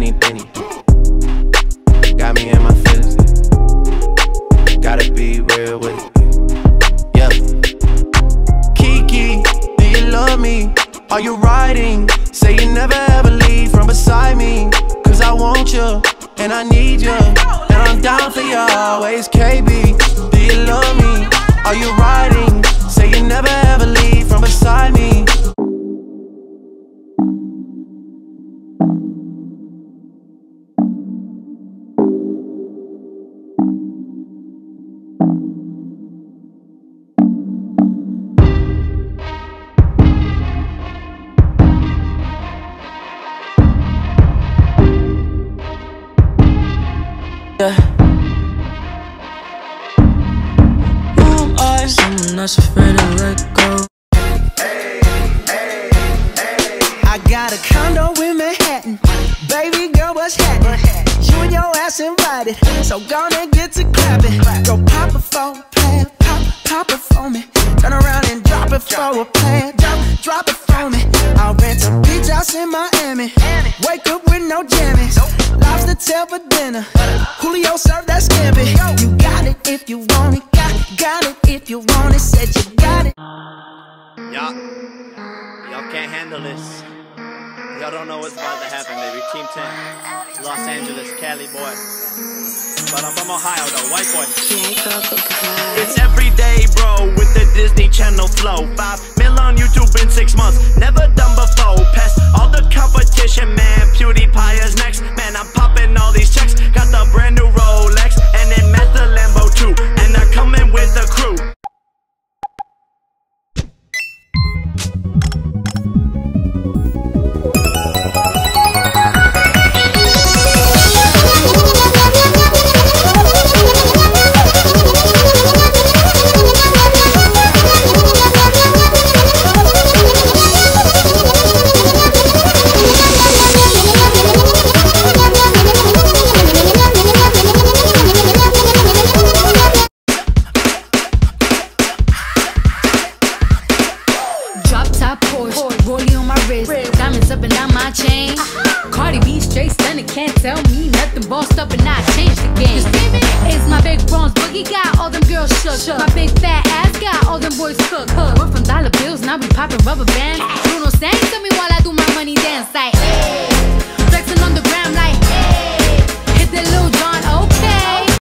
honey Benny. Got me in my feelings. Gotta be real with it. Yeah. Kiki, do you love me? Are you riding? Say you never ever leave from beside me. Cause I want you and I need you. And I'm down for you always, KB. Do you love me? Are you riding? Say you never ever leave Someone that's afraid to let go. I got a condo in Manhattan. Baby girl, what's happening? You and your ass invited. So gonna get to clapping. Go pop it for a plan. Pop, pop it for me. Turn around and drop it for a plan. Drop, it for me. I'll rent a beach house in Miami. Wake up with no jammies. Lobster tail for dinner. Julio served that scampi. You got it if you want it. Got, got it if you want it. Said you got it. Y'all don't know what's about to happen, baby. Team 10, Los Angeles, Cali boy. But I'm from Ohio, though, white boy. It's every day, bro, with the Disney Channel flow. Five mil on YouTube in six months, never done before. Past all the competition, man. PewDiePie my chain. Cardi B straight stunning, can't tell me nothing. Bossed up and I changed the game. It's my big bronze boogie got all them girls shook. My big fat ass got all them boys cooked. We're from dollar bills, now we popping rubber bands. Bruno sang to me while I do my money dance like. Flexing